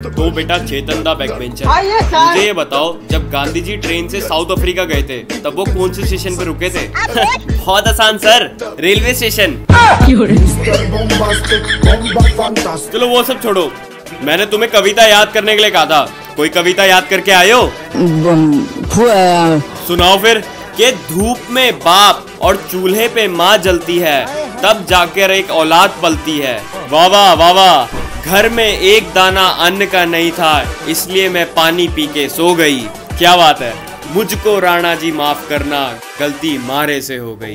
तो बेटा चेतन दा बैक बेंचर मुझे ये बताओ जब गांधी जी ट्रेन से साउथ अफ्रीका गए थे तब वो कौन से स्टेशन पे रुके थे? बहुत आसान सर। रेलवे स्टेशन चलो वो सब छोड़ो। मैंने तुम्हें कविता याद करने के लिए कहा था। कोई कविता याद करके आयो? सुनाओ फिर कि धूप में बाप और चूल्हे पे माँ जलती है तब जाकर एक औलाद पलती है। वाह वाह वाह वाह। घर में एक दाना अन्न का नहीं था, इसलिए मैं पानी पी के सो गई। क्या बात है? मुझको राणा जी माफ़ करना गलती मारे से हो गई।